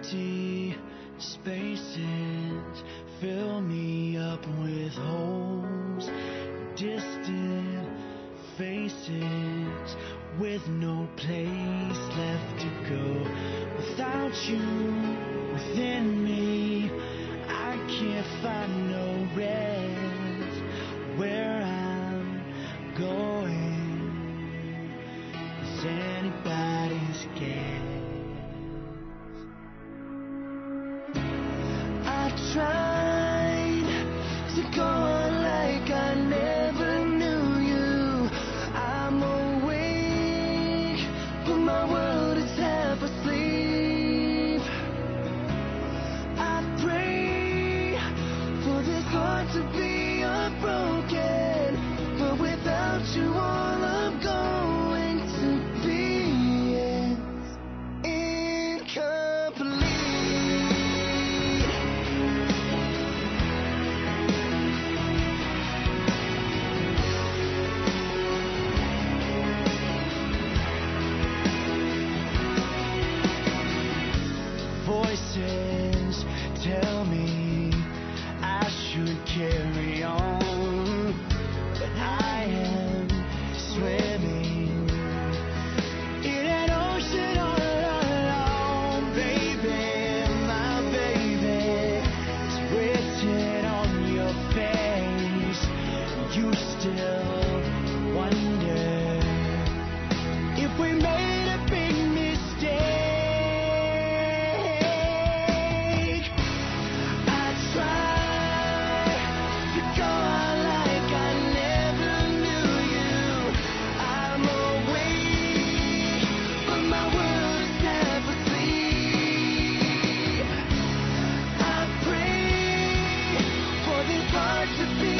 Empty spaces fill me up with holes. Distant faces with no place left to go. Without you within me, I can't find no rest. Where I to be